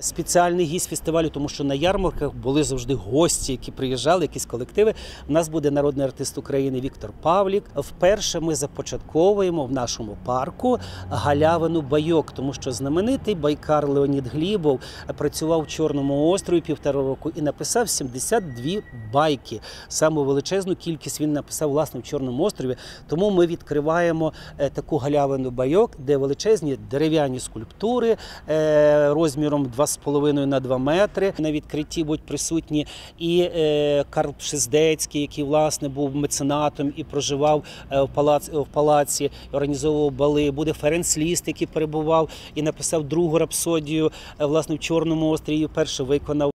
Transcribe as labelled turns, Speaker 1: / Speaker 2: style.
Speaker 1: Спеціальний гість фестивалю, тому що на ярмарках були завжди гості, які приїжджали, якісь колективи. У нас буде народний артист України Віктор Павлік. Вперше ми започатковуємо в нашому парку галявину байок, тому що знаменитий байкар Леонід Глібов працював в Чорному острові півтора року і написав 72 байки. Саму величезну кількість він написав власне в Чорному острові. Тому ми відкриваємо е, таку галявину байок, де величезні дерев'яні скульптури е, розміром 2,5 на 2 метри. На відкритті будуть присутні і е, Карл Пшиздецький, який власне був меценатом і проживав е, в палаці, в палаці, організовував бали. Буде Ференц Ліст, який перебував і написав другу рапсодію е, власне в Чорному острові. Перше виконав.